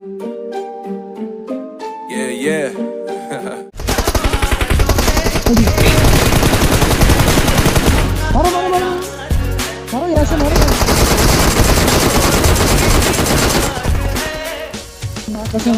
Yeah, yeah. मारो मारो मारो मारो यहाँ मारो कसम